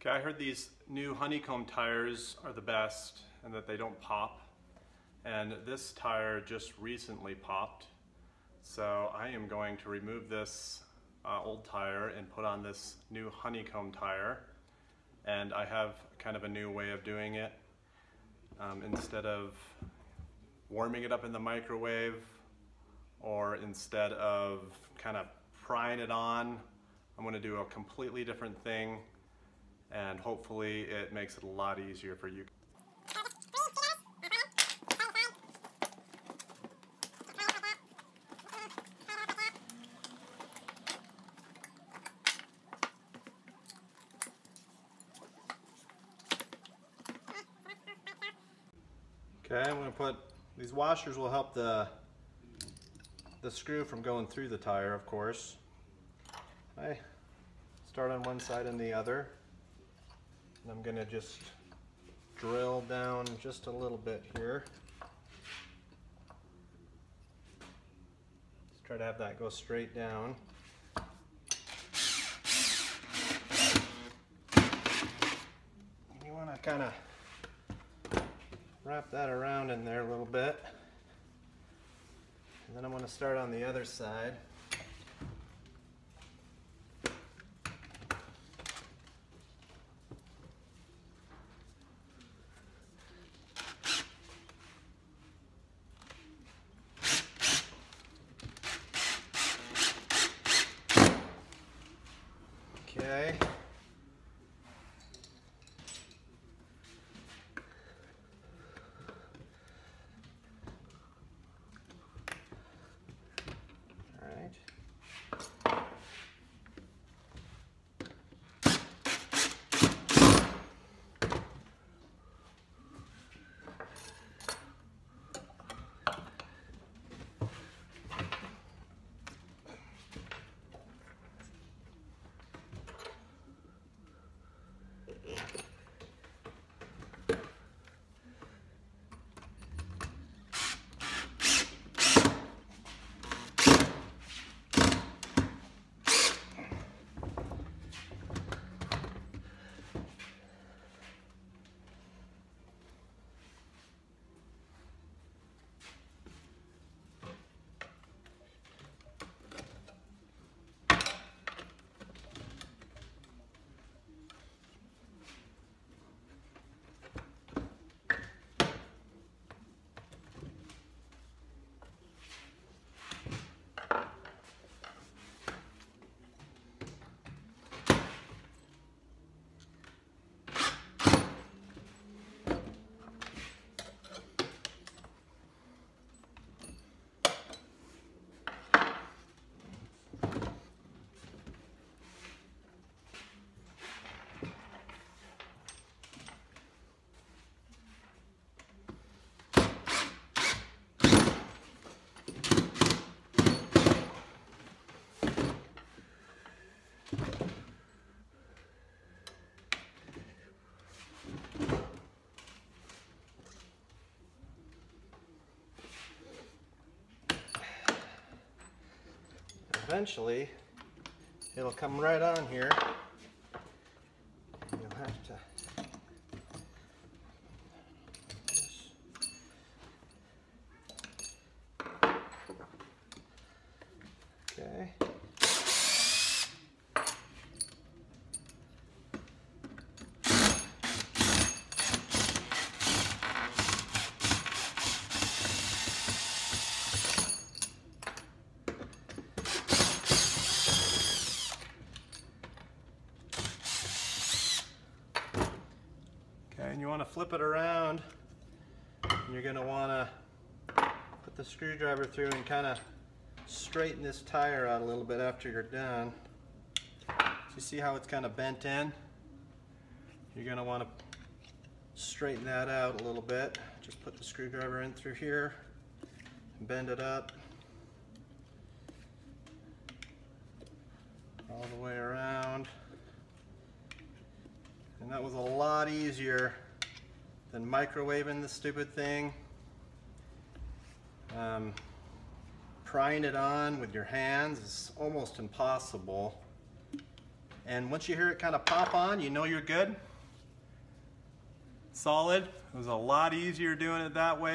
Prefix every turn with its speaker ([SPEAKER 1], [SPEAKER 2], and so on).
[SPEAKER 1] Okay, I heard these new honeycomb tires are the best and that they don't pop. And this tire just recently popped. So I am going to remove this uh, old tire and put on this new honeycomb tire. And I have kind of a new way of doing it. Um, instead of warming it up in the microwave or instead of kind of prying it on, I'm gonna do a completely different thing and hopefully it makes it a lot easier for you. Okay, I'm to put, these washers will help the, the screw from going through the tire, of course. I start on one side and the other. And I'm going to just drill down just a little bit here. Let's try to have that go straight down. You want to kind of wrap that around in there a little bit. And then I'm to start on the other side. Eventually, it'll come right on here. You'll have to. Okay. Okay, and you want to flip it around. And you're going to want to put the screwdriver through and kind of straighten this tire out a little bit after you're done. So you see how it's kind of bent in? You're going to want to straighten that out a little bit. Just put the screwdriver in through here, bend it up. All the way around. And that was a lot easier than microwaving the stupid thing. Um, prying it on with your hands is almost impossible. And once you hear it kind of pop on, you know you're good. Solid. It was a lot easier doing it that way.